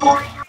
Thank you.